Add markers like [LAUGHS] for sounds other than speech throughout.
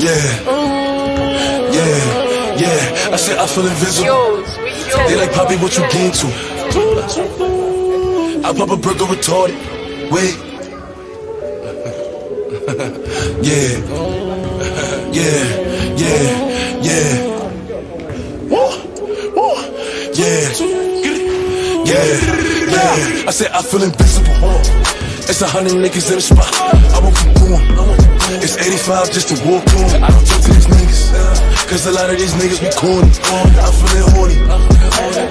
Yeah. Yeah. Yeah. I said I feel invisible. They like Poppy, what you gain to? I pop a burger retarded. Wait. [LAUGHS] yeah. Yeah. Yeah. Yeah. Woo. Woo. Yeah. Yeah. Yeah. I said I feel invisible. It's a hundred niggas in the spot. I won't keep going. It's 85 just to walk on. I don't talk to these niggas. Cause a lot of these niggas be corny. I'm feeling horny.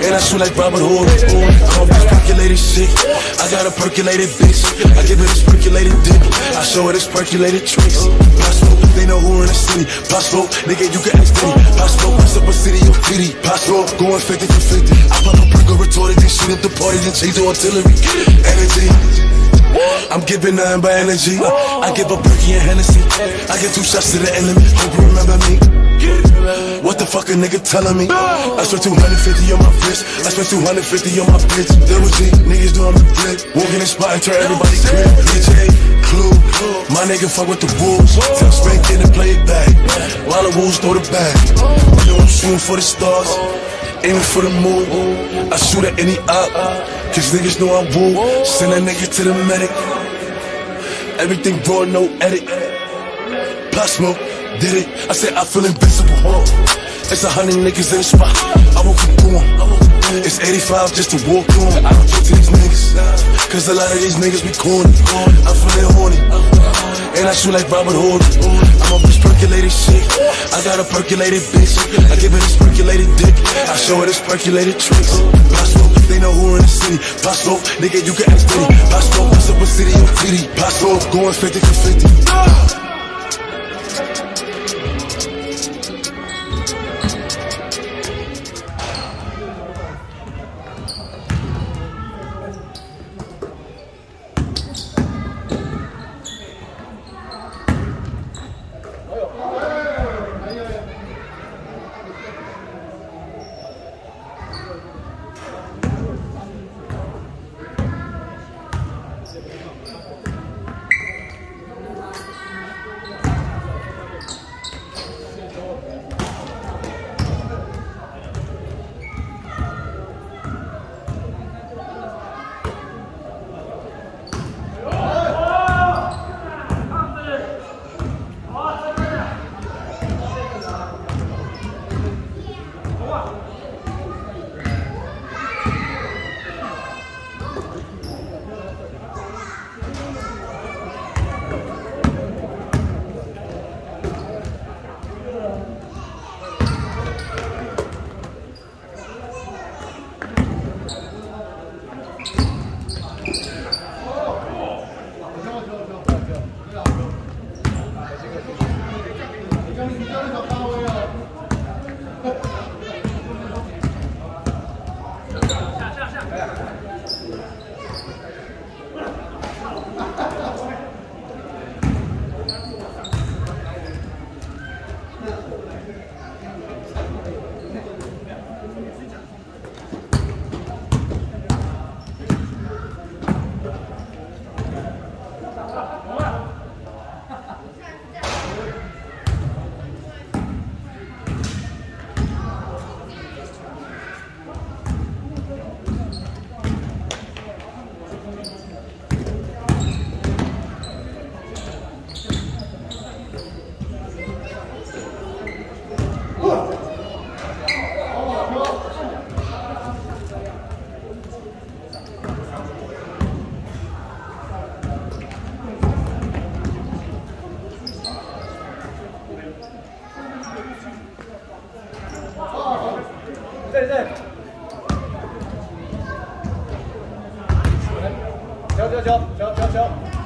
And I shoot like Robert Horry. I'm this percolated shit. I got a percolated bitch. I give her this percolated dick. I show her this percolated tricks. Possible, they know who in the city. Possible, nigga, you can ask Diddy. Possible, what's up a city of pity. Possible, going 50 for 50. I pop a perk retorted, then shoot up the party, then change the artillery. Energy. Giving nothing but energy. Oh. I give a perky and Hennessy. I get two shots to the enemy. Hope you remember me. What the fuck a nigga telling me? I spent 250 on my wrist. I spent 250 on my bitch. Double G, niggas doing the flip. Walk in the spot and turn everybody crib. DJ, Clue, my nigga fuck with the wolves. Tell Spank in and play it back. While the wolves throw the bag. You know I'm shooting for the stars. Aiming for the moon. I shoot at any op. Cause niggas know I'm woo. Send that nigga to the medic. Everything raw, no edit. Pop smoke did it. I said I feel invincible. It's a hundred niggas in the spot. I won't keep going. It's 85 just to walk on. I don't talk to these niggas. Cause a lot of these niggas be corny. I'm feeling horny. And I shoot like Robert Horry. I'm a this percolated shit. I got a percolated bitch. I give her this percolated dick. I show her this percolated tricks. Possible, they know who in the city. Possible, nigga, you can ask Diddy. Possible, what's up a city of pity. Possible, going 50 for 50. 敲敲敲敲敲。